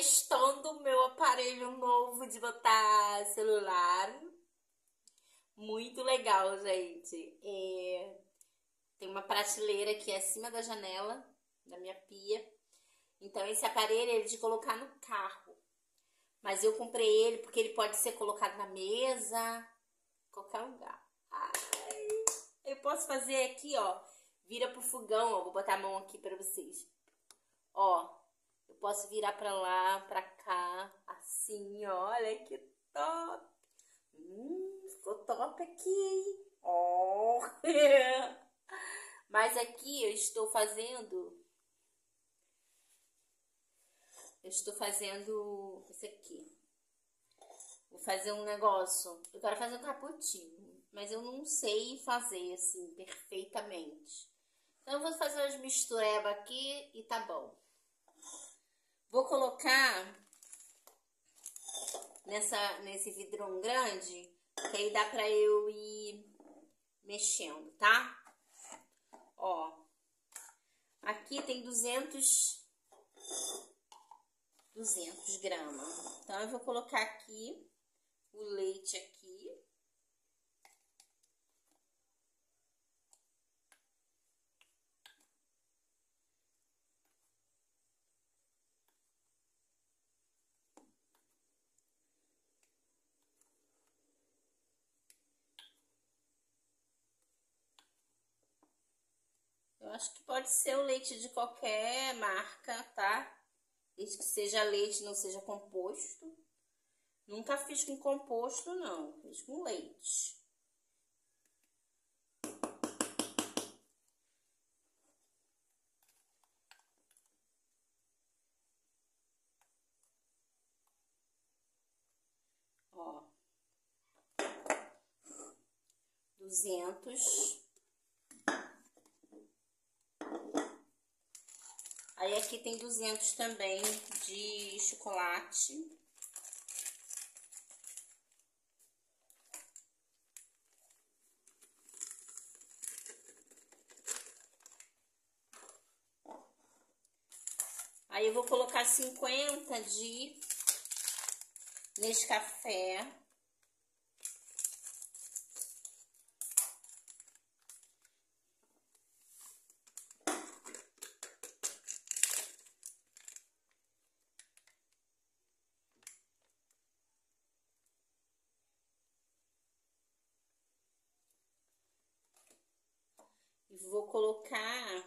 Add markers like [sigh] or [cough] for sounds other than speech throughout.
testando o meu aparelho novo de botar celular. Muito legal, gente. É... Tem uma prateleira aqui acima da janela da minha pia. Então, esse aparelho é de colocar no carro. Mas eu comprei ele porque ele pode ser colocado na mesa, qualquer lugar. Ai, eu posso fazer aqui, ó. Vira pro fogão, ó. Vou botar a mão aqui para vocês. Ó, posso virar para lá, para cá, assim. Olha que top. Hum, ficou top aqui, ó. [laughs] Mas aqui eu estou fazendo eu estou fazendo isso aqui. Vou fazer um negócio. Eu quero fazer um cappuccino, mas eu não sei fazer assim perfeitamente. Então eu vou fazer umas misturebas aqui e tá bom. Vou colocar nessa nesse vidrão grande, que aí dá pra eu ir mexendo, tá? Ó. Aqui tem 200 200 gramas. Então, eu vou colocar aqui o leite aqui. Acho que pode ser o leite de qualquer marca, tá? Desde que seja leite, não seja composto. Nunca fiz com composto, não. Fiz com leite. Ó. Duzentos. Aí aqui tem 200 também de chocolate. Aí eu vou colocar 50 de Nescafé. Vou colocar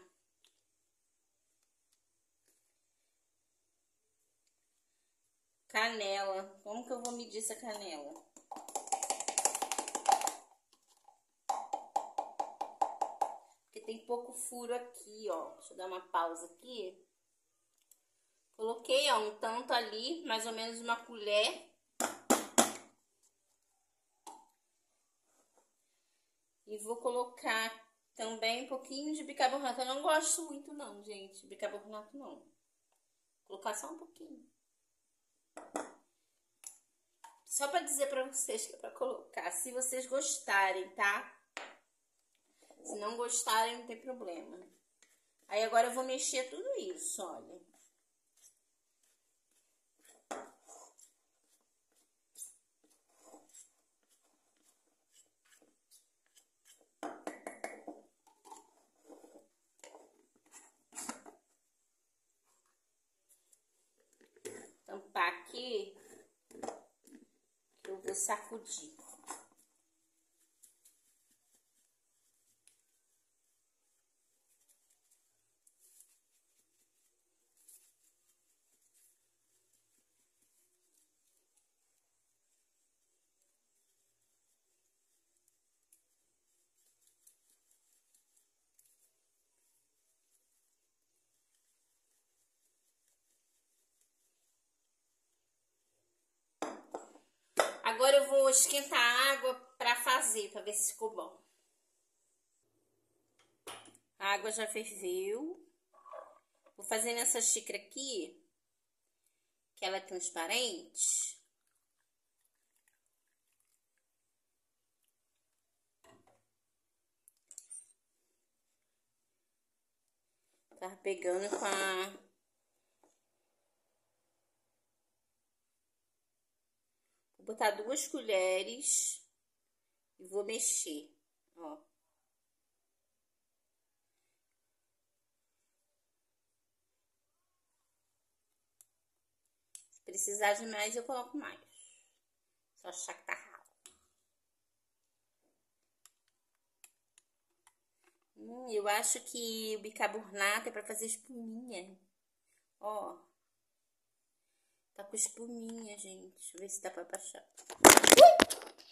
canela. Como que eu vou medir essa canela? Porque tem pouco furo aqui, ó. Deixa eu dar uma pausa aqui. Coloquei, ó, um tanto ali, mais ou menos uma colher. E vou colocar também um pouquinho de bicarbonato. Eu não gosto muito não, gente. Bicarbonato não. Vou colocar só um pouquinho. Só para dizer para vocês que é para colocar. Se vocês gostarem, tá? Se não gostarem, não tem problema. Aí agora eu vou mexer tudo isso, olha. Aqui eu vou sacudir. Agora eu vou esquentar a água para fazer, para ver se ficou bom. A água já ferveu. Vou fazer nessa xícara aqui, que ela é transparente. Tá pegando com a Vou botar duas colheres e vou mexer, ó. Se precisar de mais, eu coloco mais. Só achar que tá ralo. Hum, eu acho que o bicarbonato é pra fazer espuminha. Ó. Tá com espuminha, gente. Deixa eu ver se dá pra baixar. Ui!